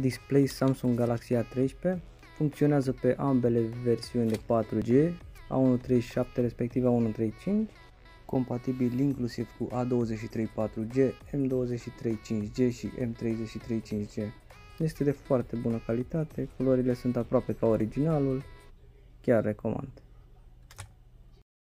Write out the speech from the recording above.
Display Samsung Galaxy A13 funcționează pe ambele versiuni de 4G, A137 respectiv A135, compatibil inclusiv cu A23 4G, M23 5G și M33 5G. Este de foarte bună calitate, culorile sunt aproape ca originalul, chiar recomand.